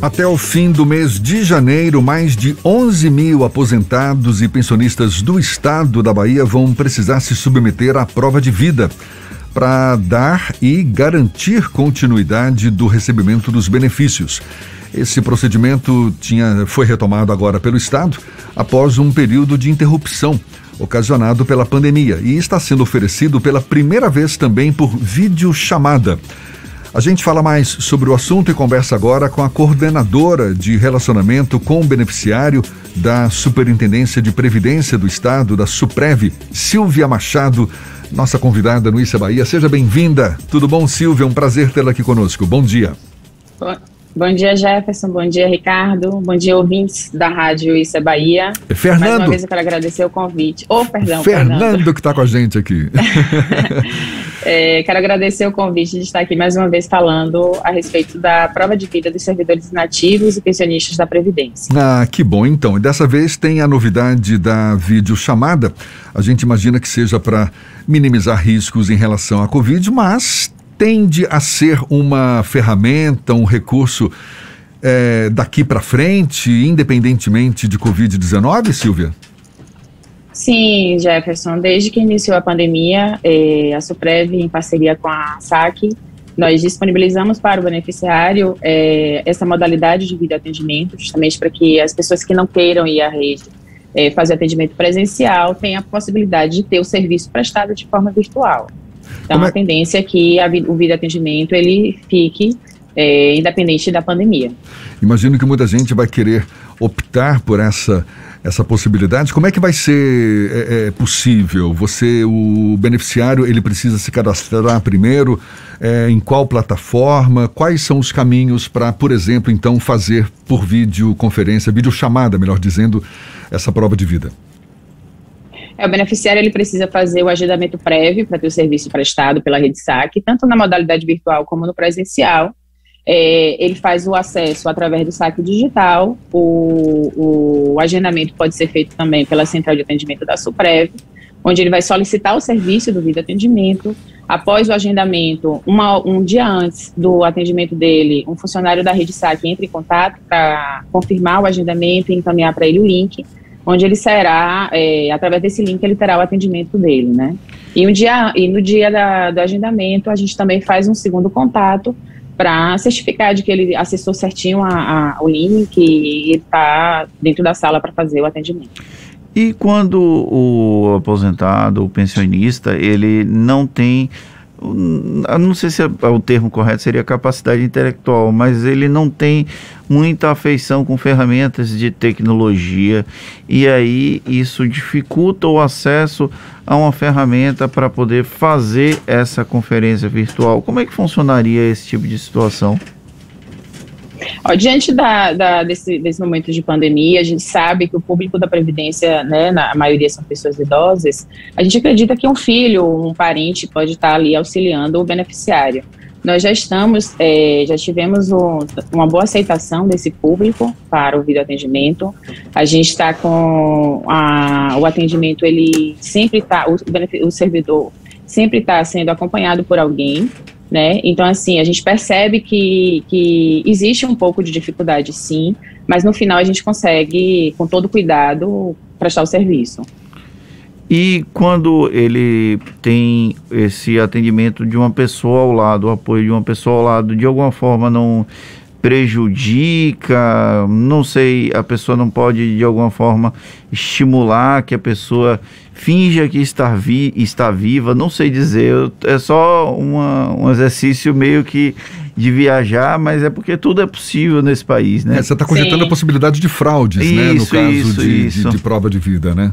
Até o fim do mês de janeiro, mais de 11 mil aposentados e pensionistas do estado da Bahia vão precisar se submeter à prova de vida para dar e garantir continuidade do recebimento dos benefícios. Esse procedimento tinha, foi retomado agora pelo Estado após um período de interrupção ocasionado pela pandemia e está sendo oferecido pela primeira vez também por videochamada. A gente fala mais sobre o assunto e conversa agora com a coordenadora de relacionamento com o beneficiário da Superintendência de Previdência do Estado, da Suprev, Silvia Machado, nossa convidada no Issa Bahia. Seja bem-vinda. Tudo bom, Silvia? Um prazer tê-la aqui conosco. Bom dia. Bom dia, Jefferson. Bom dia, Ricardo. Bom dia, ouvintes da Rádio Isso é Bahia. Fernando. Mais uma vez eu quero agradecer o convite. Oh, perdão, Fernando. Fernando que está com a gente aqui. é, quero agradecer o convite de estar aqui mais uma vez falando a respeito da prova de vida dos servidores nativos e pensionistas da Previdência. Ah, que bom então. E dessa vez tem a novidade da videochamada. A gente imagina que seja para minimizar riscos em relação à Covid, mas tende a ser uma ferramenta, um recurso é, daqui para frente, independentemente de Covid-19, Silvia? Sim, Jefferson. Desde que iniciou a pandemia, é, a Suprev, em parceria com a SAC, nós disponibilizamos para o beneficiário é, essa modalidade de videoatendimento, justamente para que as pessoas que não queiram ir à rede é, fazer atendimento presencial tenham a possibilidade de ter o serviço prestado de forma virtual. Então, é? a tendência é que a, o vídeo atendimento ele fique independente da pandemia. Imagino que muita gente vai querer optar por essa essa possibilidade. Como é que vai ser é, é, possível? Você, o beneficiário, ele precisa se cadastrar primeiro? É, em qual plataforma? Quais são os caminhos para, por exemplo, então fazer por videoconferência, videochamada, melhor dizendo, essa prova de vida? É, o beneficiário ele precisa fazer o agendamento prévio para ter o serviço prestado pela rede SAC, tanto na modalidade virtual como no presencial. É, ele faz o acesso através do saque digital, o, o, agendamento pode ser feito também pela central de atendimento da Suprev, onde ele vai solicitar o serviço do vídeo atendimento. Após o agendamento, uma, um dia antes do atendimento dele, um funcionário da rede SAC entra em contato para confirmar o agendamento e encaminhar para ele o link onde ele será, é, através desse link, ele terá o atendimento dele, né? E, um dia, e no dia da, do agendamento, a gente também faz um segundo contato para certificar de que ele acessou certinho a, a, o link e está dentro da sala para fazer o atendimento. E quando o aposentado, o pensionista, ele não tem não sei se o termo correto seria capacidade intelectual, mas ele não tem muita afeição com ferramentas de tecnologia e aí isso dificulta o acesso a uma ferramenta para poder fazer essa conferência virtual. Como é que funcionaria esse tipo de situação? Ó, diante da, da, desse, desse momento de pandemia, a gente sabe que o público da Previdência, né, na maioria são pessoas idosas, a gente acredita que um filho, um parente pode estar ali auxiliando o beneficiário. Nós já estamos, é, já tivemos um, uma boa aceitação desse público para o videoatendimento. A gente está com a, o atendimento, ele sempre está, o, o servidor sempre está sendo acompanhado por alguém, né? Então, assim, a gente percebe que, que existe um pouco de dificuldade, sim, mas no final a gente consegue, com todo cuidado, prestar o serviço. E quando ele tem esse atendimento de uma pessoa ao lado, o apoio de uma pessoa ao lado, de alguma forma não prejudica, não sei, a pessoa não pode de alguma forma estimular que a pessoa finja que está, vi, está viva, não sei dizer, é só uma, um exercício meio que de viajar, mas é porque tudo é possível nesse país, né? É, você está cogitando Sim. a possibilidade de fraudes, isso, né? No caso isso, de, isso. De, de, prova de vida, né?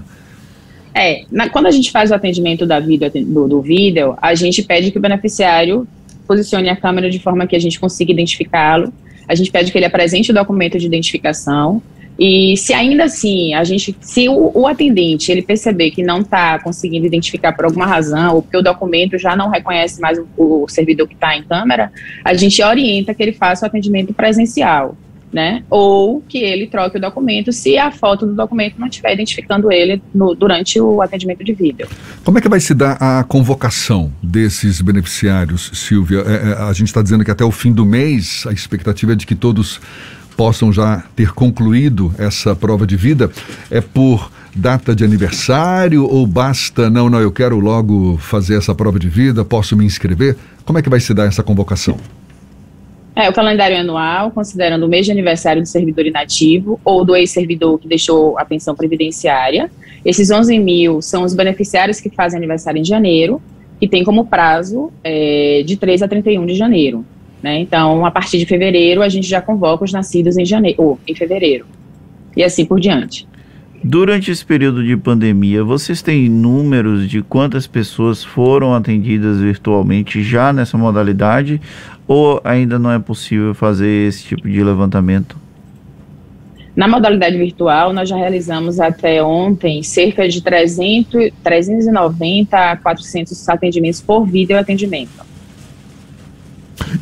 É, na, quando a gente faz o atendimento da vida, do, do vídeo, a gente pede que o beneficiário posicione a câmera de forma que a gente consiga identificá-lo a gente pede que ele apresente o documento de identificação. E se ainda assim a gente, se o, o atendente ele perceber que não está conseguindo identificar por alguma razão, ou porque o documento já não reconhece mais o, o servidor que está em câmera, a gente orienta que ele faça o atendimento presencial né? Ou que ele troque o documento se a foto do documento não estiver identificando ele no, durante o atendimento de vídeo. Como é que vai se dar a convocação desses beneficiários, Silvia? É, é, a gente está dizendo que até o fim do mês a expectativa é de que todos possam já ter concluído essa prova de vida, é por data de aniversário ou basta, não, não, eu quero logo fazer essa prova de vida, posso me inscrever? Como é que vai se dar essa convocação? É, o calendário anual, considerando o mês de aniversário do servidor inativo ou do ex-servidor que deixou a pensão previdenciária. Esses 11 mil são os beneficiários que fazem aniversário em janeiro, que tem como prazo é, de 3 a 31 de janeiro. Né? Então, a partir de fevereiro, a gente já convoca os nascidos em janeiro, ou em fevereiro. E assim por diante. Durante esse período de pandemia, vocês têm números de quantas pessoas foram atendidas virtualmente já nessa modalidade ou ainda não é possível fazer esse tipo de levantamento? Na modalidade virtual, nós já realizamos até ontem cerca de 300, 390 a 400 atendimentos por vídeo atendimento.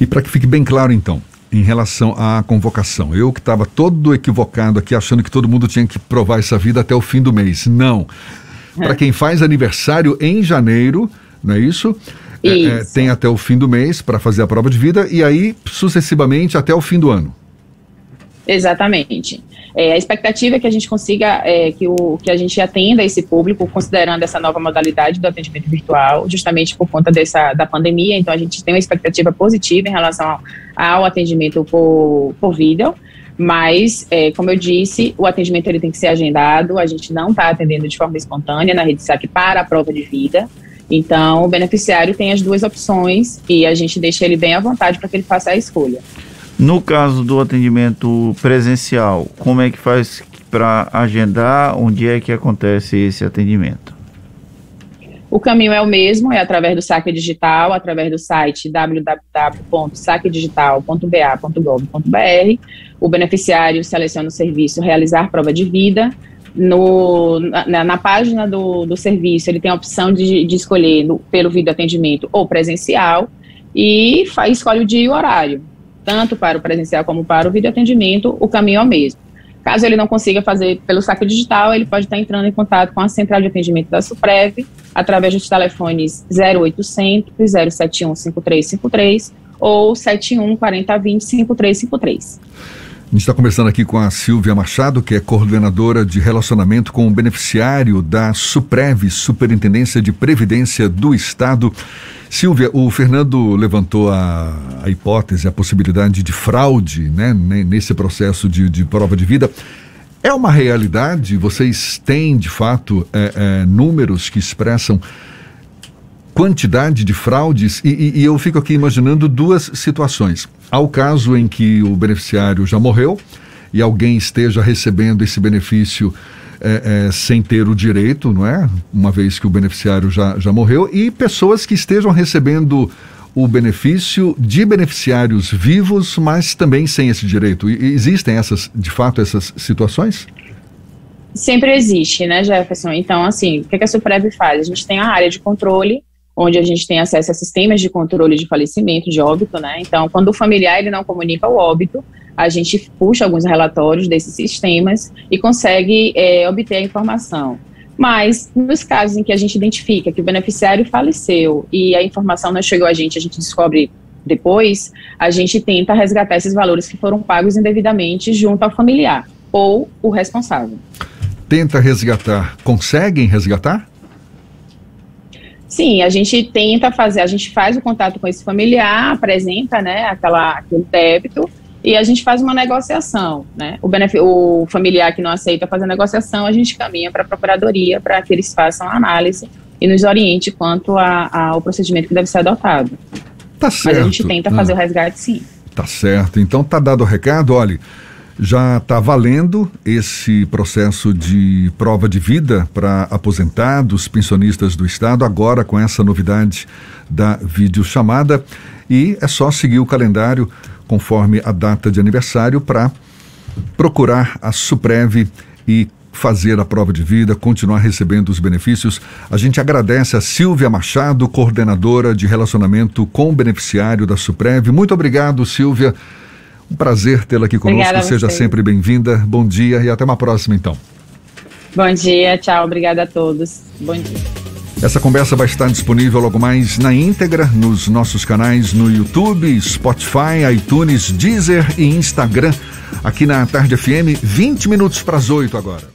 E para que fique bem claro, então, em relação à convocação. Eu que estava todo equivocado aqui, achando que todo mundo tinha que provar essa vida até o fim do mês. Não. É. Para quem faz aniversário em janeiro, não é isso? isso. É, é, tem até o fim do mês para fazer a prova de vida e aí sucessivamente até o fim do ano. Exatamente. É, a expectativa é que a gente consiga, é, que, o, que a gente atenda esse público, considerando essa nova modalidade do atendimento virtual, justamente por conta dessa, da pandemia. Então, a gente tem uma expectativa positiva em relação ao, ao atendimento por, por vídeo. Mas, é, como eu disse, o atendimento ele tem que ser agendado. A gente não está atendendo de forma espontânea na rede SAC para a prova de vida. Então, o beneficiário tem as duas opções e a gente deixa ele bem à vontade para que ele faça a escolha. No caso do atendimento presencial, como é que faz para agendar? Onde é que acontece esse atendimento? O caminho é o mesmo, é através do saque digital, através do site www.saquedigital.ba.gov.br. O beneficiário seleciona o serviço realizar prova de vida. No, na, na página do, do serviço, ele tem a opção de, de escolher no, pelo vídeo atendimento ou presencial e faz, escolhe o dia e o horário tanto para o presencial como para o videoatendimento, o caminho é o mesmo. Caso ele não consiga fazer pelo saque digital, ele pode estar entrando em contato com a central de atendimento da Suprev através dos telefones 0800 071 5353 ou 71 4020 5353. A gente está conversando aqui com a Silvia Machado, que é coordenadora de relacionamento com o beneficiário da Suprev, Superintendência de Previdência do Estado. Silvia, o Fernando levantou a, a hipótese, a possibilidade de fraude né, nesse processo de, de prova de vida. É uma realidade? Vocês têm, de fato, é, é, números que expressam quantidade de fraudes? E, e, e eu fico aqui imaginando duas situações. Há o caso em que o beneficiário já morreu e alguém esteja recebendo esse benefício é, é, sem ter o direito, não é? Uma vez que o beneficiário já, já morreu, e pessoas que estejam recebendo o benefício de beneficiários vivos, mas também sem esse direito. E, existem essas, de fato, essas situações? Sempre existe, né, Jefferson? Então, assim, o que, a Suprev faz? A gente tem a área de controle, onde a gente tem acesso a sistemas de controle de falecimento, de óbito, né? Então, quando o familiar ele não comunica o óbito, a gente puxa alguns relatórios desses sistemas e consegue é, obter a informação. Mas, nos casos em que a gente identifica que o beneficiário faleceu e a informação não chegou a gente, a gente descobre depois, a gente tenta resgatar esses valores que foram pagos indevidamente junto ao familiar ou o responsável. Tenta resgatar. Conseguem resgatar? Sim, a gente tenta fazer, a gente faz o contato com esse familiar, apresenta né, aquela, aquele débito e a gente faz uma negociação, né? O, o familiar que não aceita fazer negociação, a gente caminha para a procuradoria para que eles façam a análise e nos oriente quanto a, a, ao procedimento que deve ser adotado. Tá certo. Mas a gente tenta fazer ah, o resgate, sim. Tá certo. Então tá dado o recado, olha. Já está valendo esse processo de prova de vida para aposentados, pensionistas do Estado, agora com essa novidade da videochamada. E é só seguir o calendário conforme a data de aniversário, para procurar a Suprev e fazer a prova de vida, continuar recebendo os benefícios. A gente agradece a Silvia Machado, coordenadora de relacionamento com o beneficiário da Suprev. Muito obrigado, Silvia. Um prazer tê-la aqui conosco. Obrigada Seja sempre bem-vinda. Bom dia e até uma próxima, então. Bom dia, tchau. Obrigada a todos. Bom dia. Essa conversa vai estar disponível logo mais na íntegra nos nossos canais no YouTube, Spotify, iTunes, Deezer e Instagram. aqui na Tarde FM, 20 minutos para as 8 agora.